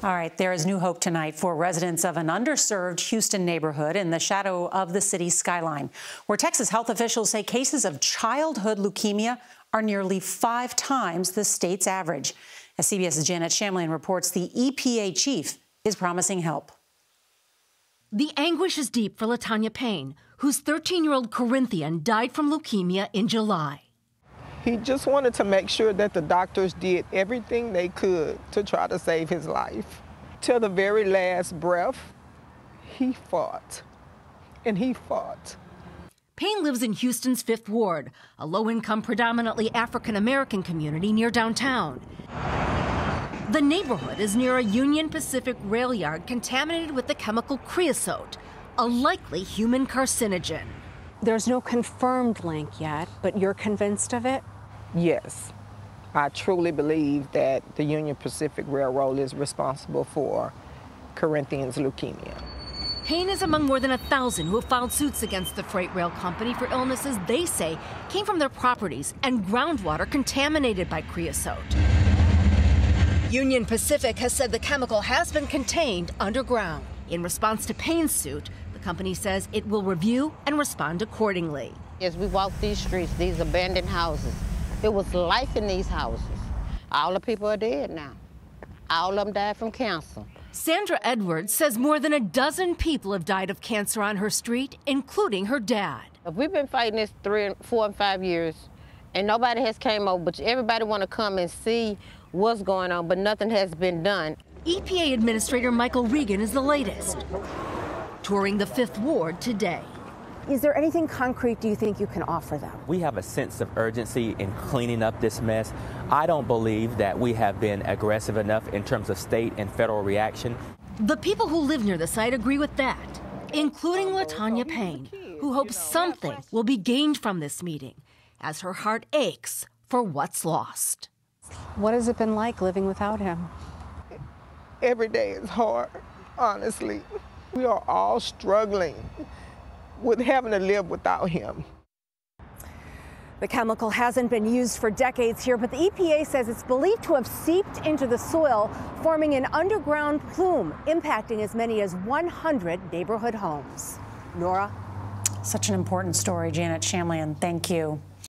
All right, there is new hope tonight for residents of an underserved Houston neighborhood in the shadow of the city's skyline, where Texas health officials say cases of childhood leukemia are nearly five times the state's average. As CBS's Janet Shamlian reports, the EPA chief is promising help. The anguish is deep for Latanya Payne, whose 13 year old Corinthian died from leukemia in July. He just wanted to make sure that the doctors did everything they could to try to save his life. Till the very last breath, he fought. And he fought. Payne lives in Houston's Fifth Ward, a low income, predominantly African American community near downtown. The neighborhood is near a Union Pacific rail yard contaminated with the chemical creosote, a likely human carcinogen. There's no confirmed link yet, but you're convinced of it? Yes. I truly believe that the Union Pacific Railroad is responsible for Corinthians leukemia. Payne is among more than a thousand who have filed suits against the freight rail company for illnesses they say came from their properties and groundwater contaminated by creosote. Union Pacific has said the chemical has been contained underground. In response to Payne's suit, the company says it will review and respond accordingly. As we walk these streets, these abandoned houses, there was life in these houses. All the people are dead now. All of them died from cancer. Sandra Edwards says more than a dozen people have died of cancer on her street, including her dad. We've been fighting this three, four, and five years, and nobody has came over. But everybody want to come and see what's going on, but nothing has been done. EPA Administrator Michael Regan is the latest, touring the Fifth Ward today. Is there anything concrete do you think you can offer them? We have a sense of urgency in cleaning up this mess. I don't believe that we have been aggressive enough in terms of state and federal reaction. The people who live near the site agree with that, including Latanya Payne, who hopes something will be gained from this meeting as her heart aches for what's lost. What has it been like living without him? Every day is hard, honestly. We are all struggling with having to live without him. The chemical hasn't been used for decades here, but the EPA says it's believed to have seeped into the soil, forming an underground plume, impacting as many as 100 neighborhood homes. Norah? Such an important story, Janet Shamlian. Thank you.